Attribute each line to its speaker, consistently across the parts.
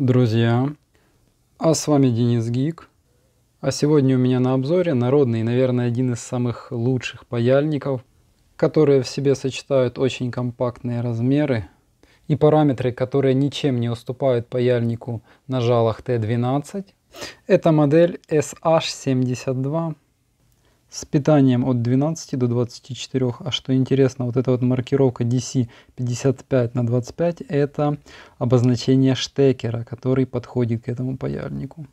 Speaker 1: Друзья, а с вами Денис Гик. А сегодня у меня на обзоре народный, наверное, один из самых лучших паяльников, которые в себе сочетают очень компактные размеры и параметры, которые ничем не уступают паяльнику на жалах T12. Это модель SH72 с питанием от 12 до 24. А что интересно, вот эта вот маркировка DC 55 на 25 это обозначение штекера, который подходит к этому паяльнику.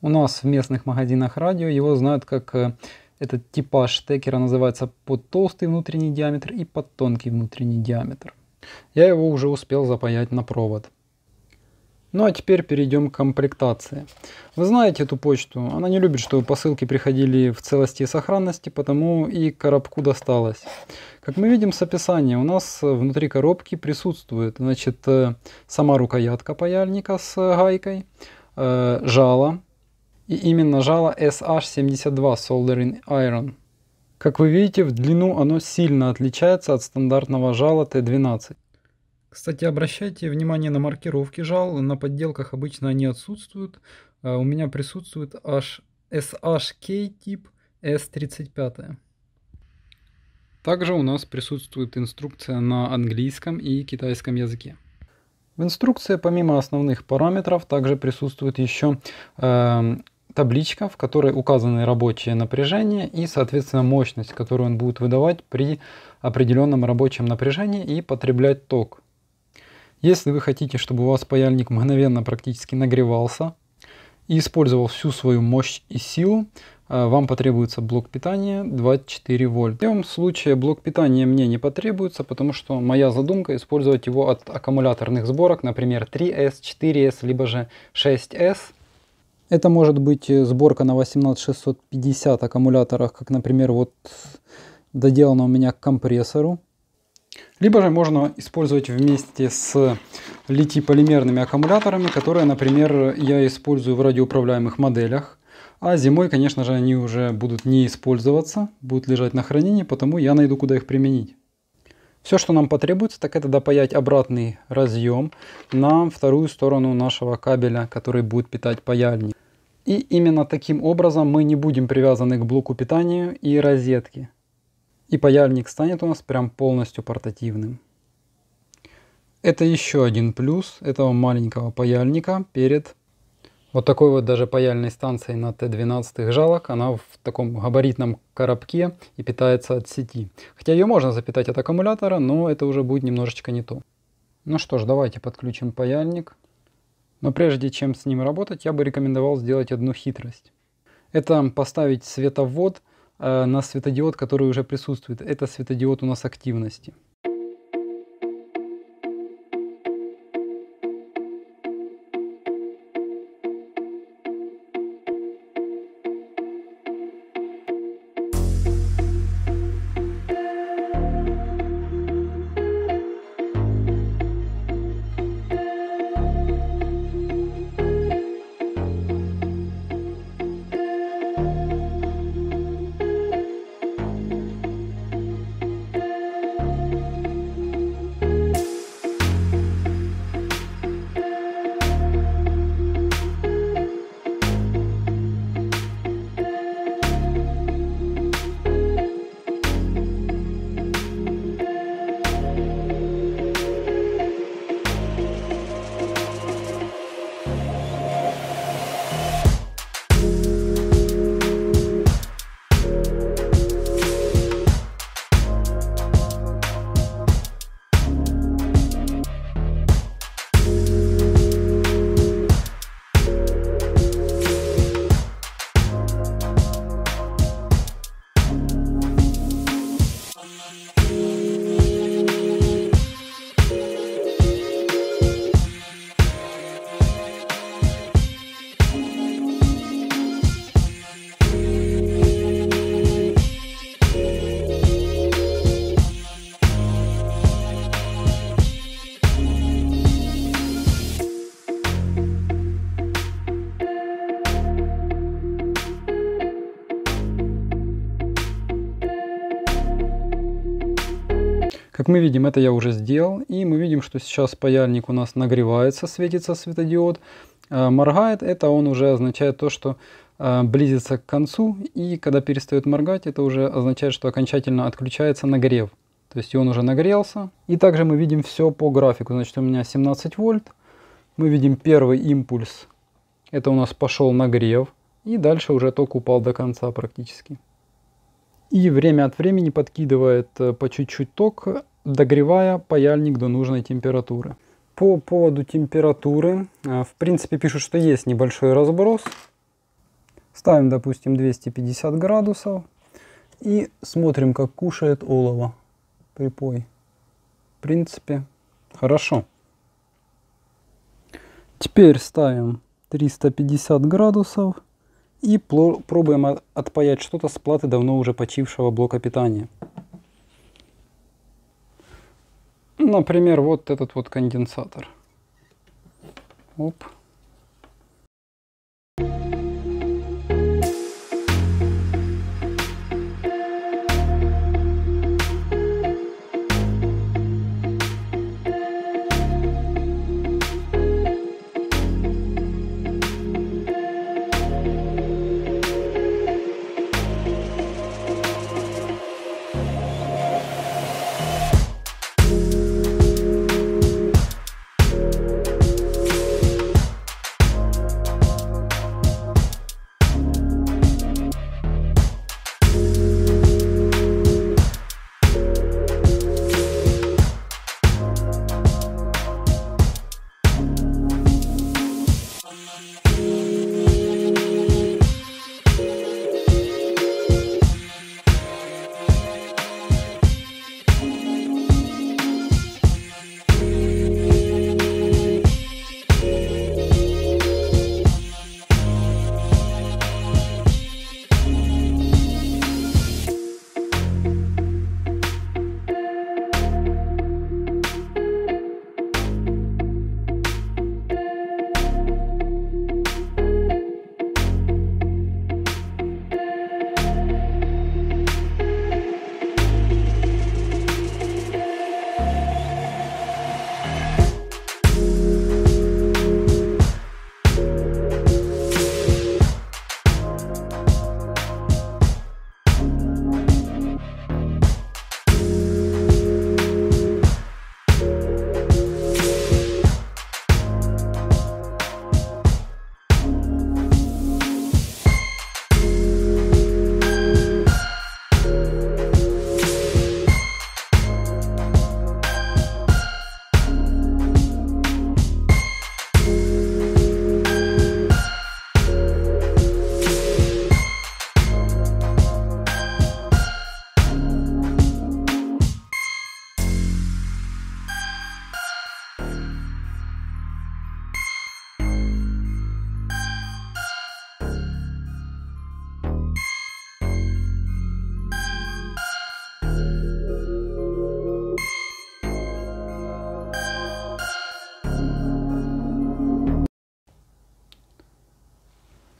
Speaker 1: У нас в местных магазинах радио его знают как э, этот типаж штекера называется под толстый внутренний диаметр и под тонкий внутренний диаметр. Я его уже успел запаять на провод. Ну а теперь перейдем к комплектации. Вы знаете эту почту, она не любит, чтобы посылки приходили в целости и сохранности, потому и коробку досталось. Как мы видим с описания, у нас внутри коробки присутствует значит, э, сама рукоятка паяльника с гайкой, э, жало, и именно жало SH72 Soldering Iron. Как вы видите, в длину оно сильно отличается от стандартного жала T12. Кстати, обращайте внимание на маркировки жал. На подделках обычно они отсутствуют. А у меня присутствует аж SHK тип S35. Также у нас присутствует инструкция на английском и китайском языке. В инструкции помимо основных параметров также присутствует еще э, табличка, в которой указаны рабочее напряжение и, соответственно, мощность, которую он будет выдавать при определенном рабочем напряжении и потреблять ток. Если вы хотите, чтобы у вас паяльник мгновенно практически нагревался и использовал всю свою мощь и силу, э, вам потребуется блок питания 24 вольт. В этом случае блок питания мне не потребуется, потому что моя задумка использовать его от аккумуляторных сборок, например 3S, 4S, либо же 6S. Это может быть сборка на 18650 аккумуляторах, как, например, вот доделана у меня к компрессору. Либо же можно использовать вместе с литий-полимерными аккумуляторами, которые, например, я использую в радиоуправляемых моделях. А зимой, конечно же, они уже будут не использоваться, будут лежать на хранении, потому я найду, куда их применить. Все, что нам потребуется, так это допаять обратный разъем на вторую сторону нашего кабеля, который будет питать паяльник. И именно таким образом мы не будем привязаны к блоку питания и розетки. И паяльник станет у нас прям полностью портативным. Это еще один плюс этого маленького паяльника перед вот такой вот даже паяльной станцией на Т12 жалок. Она в таком габаритном коробке и питается от сети. Хотя ее можно запитать от аккумулятора, но это уже будет немножечко не то. Ну что ж, давайте подключим паяльник. Но прежде чем с ним работать, я бы рекомендовал сделать одну хитрость. Это поставить световод на светодиод, который уже присутствует. Это светодиод у нас активности. Как мы видим, это я уже сделал. И мы видим, что сейчас паяльник у нас нагревается, светится светодиод. А, моргает, это он уже означает то, что а, близится к концу. И когда перестает моргать, это уже означает, что окончательно отключается нагрев. То есть он уже нагрелся. И также мы видим все по графику. Значит, у меня 17 вольт. Мы видим первый импульс. Это у нас пошел нагрев. И дальше уже ток упал до конца практически. И время от времени подкидывает э, по чуть-чуть ток, догревая паяльник до нужной температуры. По поводу температуры, э, в принципе пишут, что есть небольшой разброс. Ставим, допустим, 250 градусов и смотрим, как кушает олово припой. В принципе, хорошо. Теперь ставим 350 градусов и пробуем отпаять что-то с платы давно уже почившего блока питания. Например, вот этот вот конденсатор. Оп.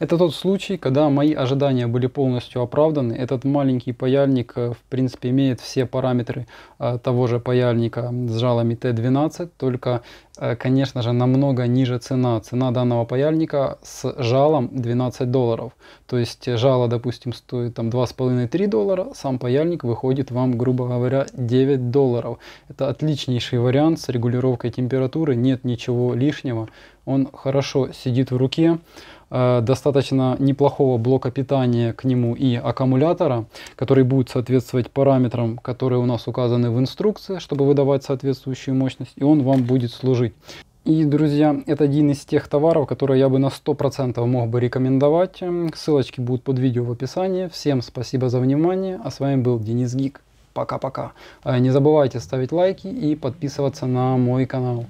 Speaker 1: Это тот случай, когда мои ожидания были полностью оправданы. Этот маленький паяльник, э, в принципе, имеет все параметры э, того же паяльника с жалами Т12, только, э, конечно же, намного ниже цена. Цена данного паяльника с жалом 12 долларов. То есть жало, допустим, стоит там 2,5-3 доллара, сам паяльник выходит вам, грубо говоря, 9 долларов. Это отличнейший вариант с регулировкой температуры, нет ничего лишнего. Он хорошо сидит в руке. Э, достаточно неплохого блока питания к нему и аккумулятора, который будет соответствовать параметрам, которые у нас указаны в инструкции, чтобы выдавать соответствующую мощность, и он вам будет служить. И, друзья, это один из тех товаров, которые я бы на 100% мог бы рекомендовать. Ссылочки будут под видео в описании. Всем спасибо за внимание, а с вами был Денис Гик. Пока-пока. Э, не забывайте ставить лайки и подписываться на мой канал.